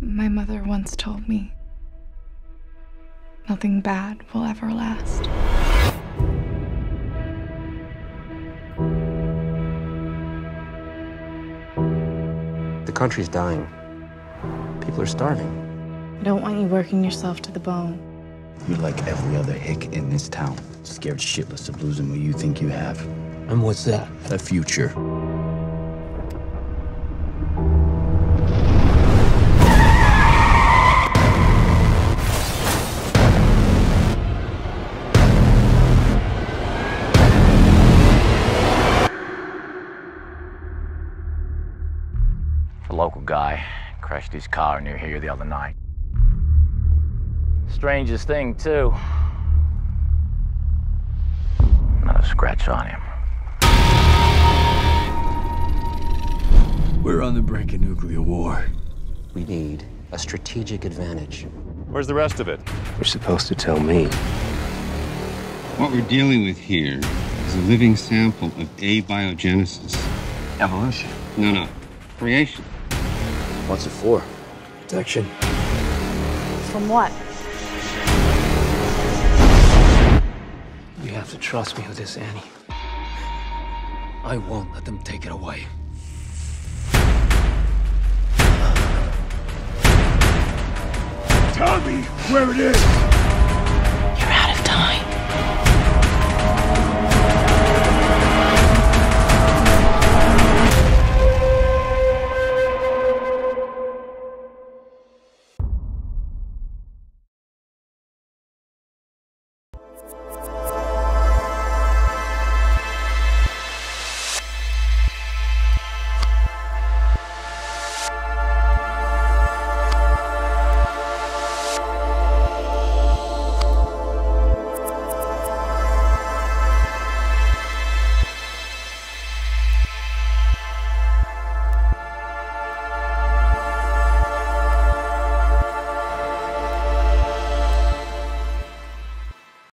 My mother once told me nothing bad will ever last. The country's dying. People are starving. I don't want you working yourself to the bone. You're like every other hick in this town, scared shitless of losing what you think you have. And what's that? A future. Local guy crashed his car near here the other night. Strangest thing, too. Not a scratch on him. We're on the brink of nuclear war. We need a strategic advantage. Where's the rest of it? You're supposed to tell me. What we're dealing with here is a living sample of abiogenesis. Evolution. No, no. Creation. What's it for? Protection. From what? You have to trust me with this, Annie. I won't let them take it away. Tell me where it is!